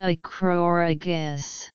Acroragus